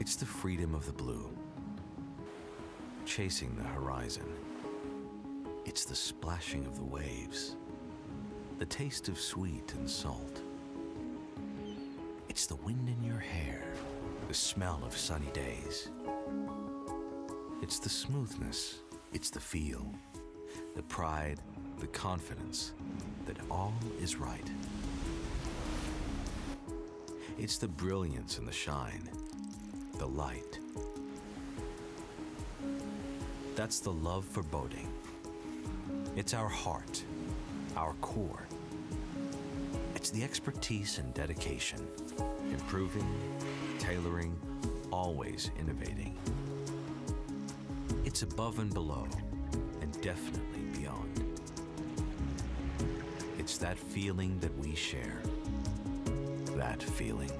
It's the freedom of the blue, chasing the horizon. It's the splashing of the waves, the taste of sweet and salt. It's the wind in your hair, the smell of sunny days. It's the smoothness, it's the feel, the pride, the confidence that all is right. It's the brilliance and the shine, the light. That's the love for boating. It's our heart, our core. It's the expertise and dedication, improving, tailoring, always innovating. It's above and below, and definitely beyond. It's that feeling that we share. That feeling